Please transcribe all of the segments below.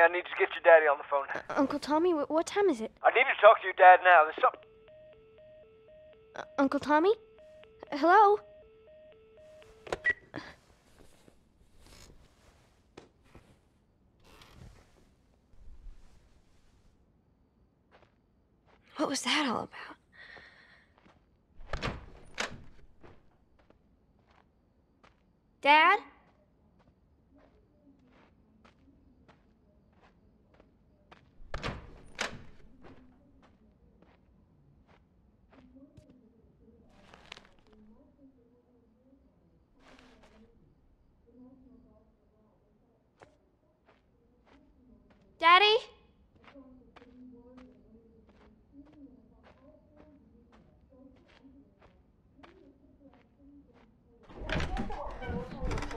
Sarah, I need to get your daddy on the phone. Uh, Uncle Tommy, wh- what time is it? I need to talk to your dad now. There's something. Uh, Uncle Tommy? Hello? What was that all about? Dad? Daddy?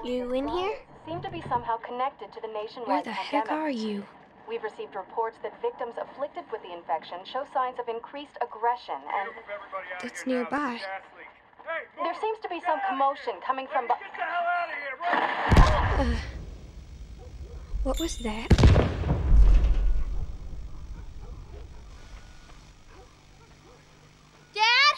You in here? seem to be somehow connected to the nationwide Where the pandemic. heck are you? We've received reports that victims afflicted with the infection show signs of increased aggression, and It's nearby. there seems to be some commotion coming from. bu- Uh, what was that? Dad?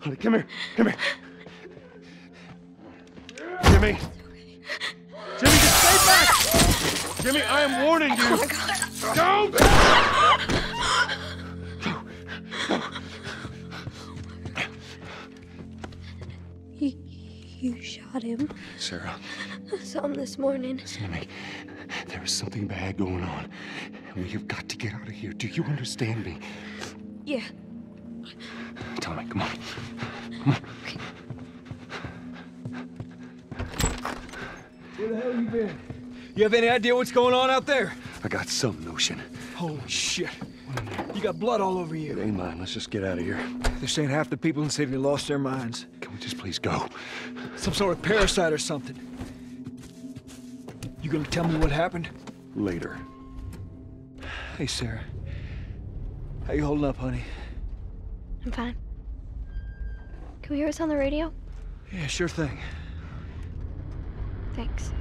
Honey, come here. Come here. Jimmy! Jimmy, just stay back! Jimmy, I am warning you. Oh my god. Don't! You, you shot him. Sarah, I saw him this morning. listen to me. There is something bad going on. And we have got to get out of here. Do you understand me? Yeah. Tell me, come on. Where the hell you been? You have any idea what's going on out there? I got some notion. Holy shit. You got blood all over It you. ain't mine. Let's just get out of here. This ain't half the people in the city lost their minds. Can we just please go? Some sort of parasite or something. You gonna tell me what happened? Later. Hey, Sarah. How you holding up, honey? I'm fine. Can we hear us on the radio? Yeah, sure thing. Thanks.